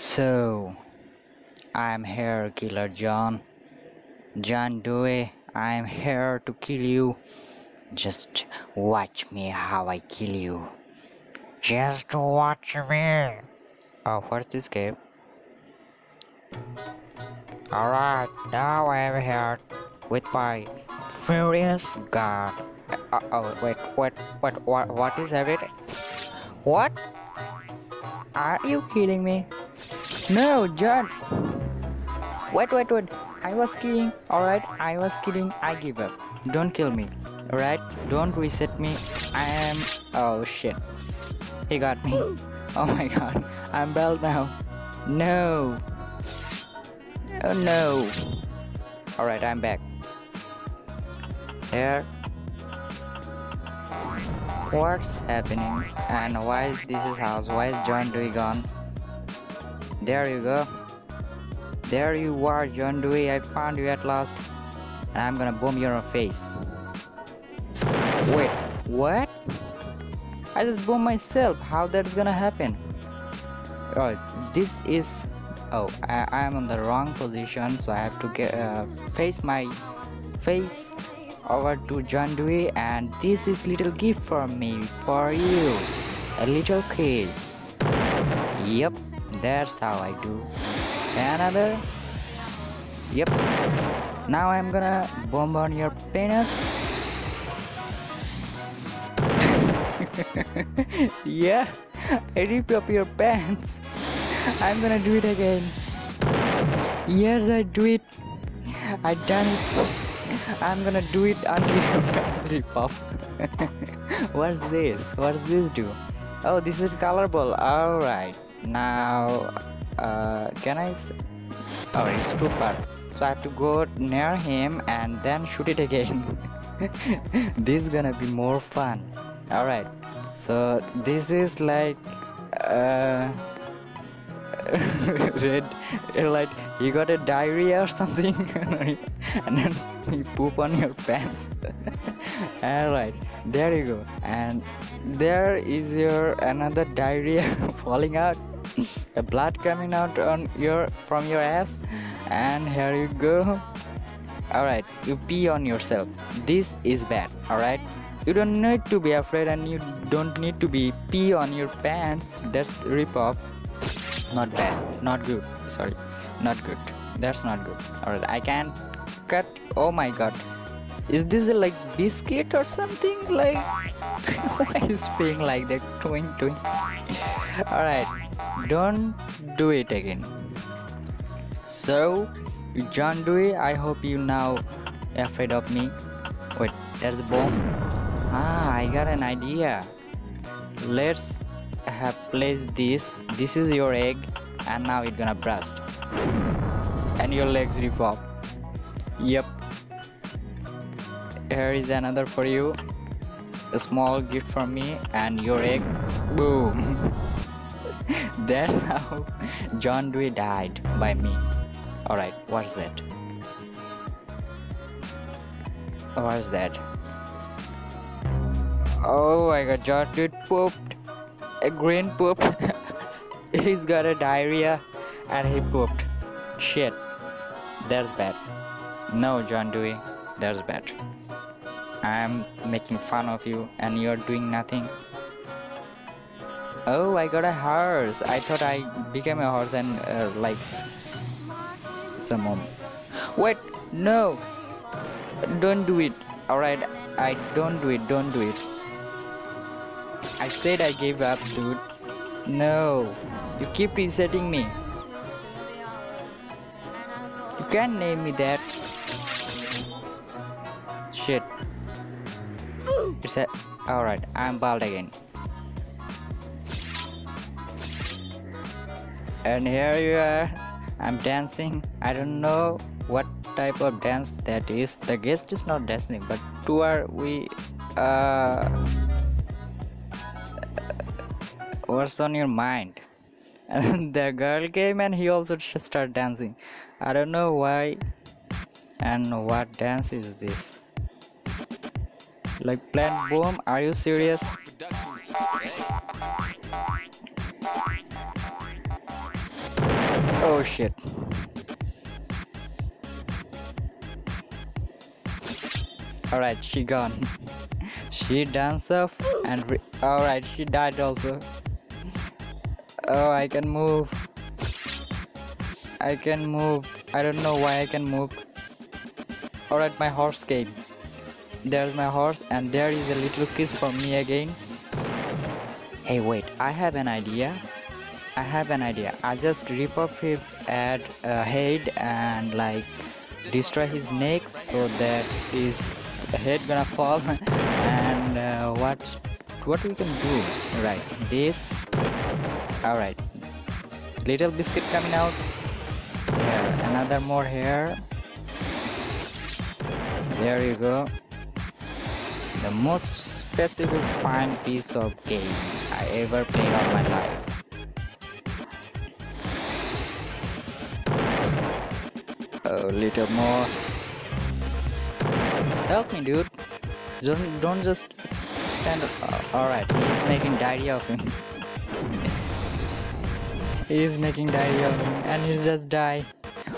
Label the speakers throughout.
Speaker 1: So, I'm here, Killer John. John Doe, I'm here to kill you. Just watch me how I kill you. Just watch me. Oh, what's this game? Alright, now I am here with my furious god. Uh, oh, wait, wait, wait, what, what is everything? What? Are you kidding me? No, John! Wait, wait, wait. I was kidding. Alright, I was kidding. I give up. Don't kill me. Alright, don't reset me. I am. Oh shit. He got me. Oh my god. I'm bald now. No. Oh no. Alright, I'm back. Here. What's happening? And why is this is house? Why is John Doe gone? There you go. There you are, John Doe. I found you at last. And I'm gonna boom your face. Wait, what? I just boom myself. How that's gonna happen? Alright, this is. Oh, I, I am on the wrong position, so I have to get uh, face my face over to John Doe, and this is little gift from me for you. A little kiss. Yep, that's how I do. Another. Yep. Now I'm gonna bomb on your penis. yeah, I rip up your pants. I'm gonna do it again. Yes, I do it. I done it. I'm gonna do it until rip off. What's this? What's this do? Oh, this is colorful. Alright. Now, uh, can I? Oh, it's too far. So I have to go near him and then shoot it again. this is gonna be more fun. Alright. So this is like uh red like you got a diarrhea or something. And then you poop on your pants. All right there you go. And there is your another diarrhea falling out. The blood coming out on your from your ass. And here you go. All right you pee on yourself. This is bad all right? You don't need to be afraid and you don't need to be pee on your pants. That's rip off not bad not good sorry not good. That's not good. All right i can't cut oh my god. Is this a, like biscuit or something? Like why is being like that? Twing twing. All right don't do it again. So john doe i hope you now afraid of me. Wait there's a bomb. Ah i got an idea. Let's have placed this this is your egg and now it's gonna burst. And your legs rip off. Yep. Here is another for you. A small gift from me and your egg. Boom. That's how john doe died by me. All right what's that? What's that? Oh i got john doe pooped a green poop. He's got a diarrhea and he pooped. Shit. That's bad. No john doe that's bad. I'm making fun of you and you're doing nothing. Oh i got a horse. I thought i became a horse and uh, like some mom wait no. Don't do it. All right i don't do it. Don't do it I said I gave up, dude. No, you keep resetting me. You can't name me that. Shit. It's alright, I'm bald again. And here you are. I'm dancing. I don't know what type of dance that is. The guest is not dancing, but two are we uh what's on your mind and the girl came and he also started dancing i don't know why and what dance is this like plant boom are you serious Oh shit. Alright, she gone. she danced up and alright, she died also. Oh, I can move. I can move. I don't know why I can move. Alright, my horse came. There's my horse and there is a little kiss for me again. Hey wait, I have an idea. I have an idea. I just rip off his head, uh, head and like destroy his neck so that his head gonna fall and uh, what what we can do right this all right. Little biscuit coming out. Here another more here. There you go. The most specific fine piece of game I ever played on my life. A little more. Help me dude. Don't don't just stand up. Uh, all right he's making diarrhea of him he's making diarrhea of him and he just die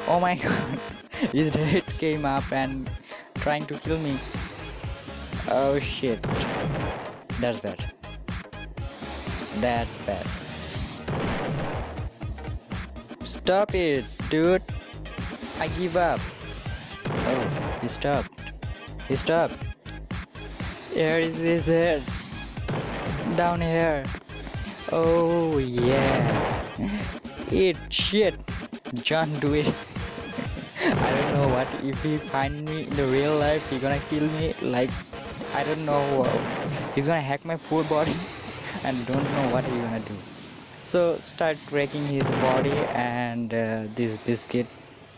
Speaker 1: oh my god his head came up and trying to kill me oh shit that's bad that's bad stop it dude I give up. Oh, he stopped. He stopped. Here is his head. Down here. Oh yeah. Eat shit. John Doe. I don't know what if he find me in the real life he gonna kill me like I don't know he's gonna hack my full body and don't know what he gonna do so start breaking his body and uh, this biscuit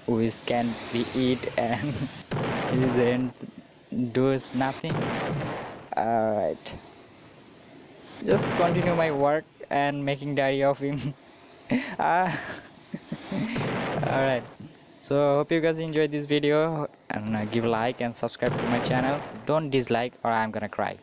Speaker 1: which can be eat and he then does nothing alright just continue my work and making diary of him. Ah. Alright. So hope you guys enjoyed this video and uh, give like and subscribe to my channel. Don't dislike or i'm gonna cry